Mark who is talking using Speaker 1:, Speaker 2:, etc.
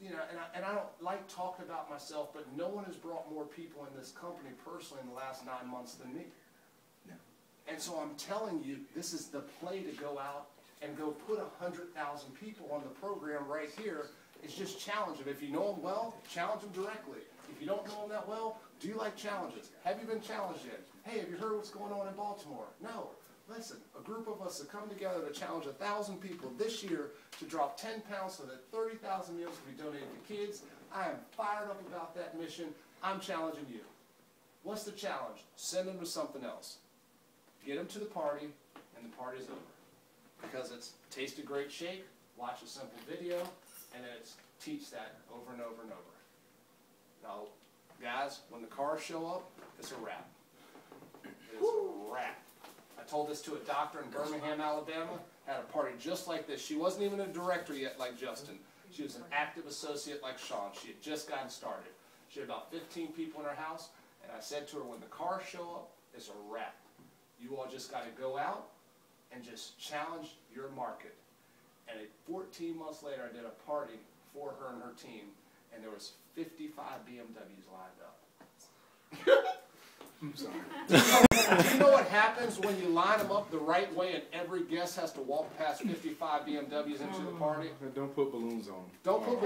Speaker 1: you know, and I, and I don't like talking about myself, but no one has brought more people in this company personally in the last nine months than me.
Speaker 2: No.
Speaker 1: And so I'm telling you, this is the play to go out and go put a hundred thousand people on the program right here. It's just challenge them. If you know them well, challenge them directly. If you don't know them that well, do you like challenges? Have you been challenged yet? Hey, have you heard what's going on in Baltimore? No. Listen, a group of us have come together to challenge a thousand people this year to drop 10 pounds so that 30,000 meals can be donated to kids. I am fired up about that mission. I'm challenging you. What's the challenge? Send them to something else. Get them to the party, and the party's over. Because it's taste a great shake, watch a simple video, and then it's teach that over and over and over. Now, guys, when the cars show up, it's a wrap. It is a wrap. I told this to a doctor in Birmingham, Alabama, had a party just like this. She wasn't even a director yet like Justin. She was an active associate like Sean. She had just gotten started. She had about 15 people in her house, and I said to her, when the cars show up, it's a wrap. You all just got to go out and just challenge your market. And 14 months later, I did a party for her and her team, and there was 55 BMWs lined up.
Speaker 2: I'm sorry.
Speaker 1: Do you know what happens when you line them up the right way and every guest has to walk past 55 BMWs into the mm. party?
Speaker 2: Don't put balloons on 'em.
Speaker 1: Don't put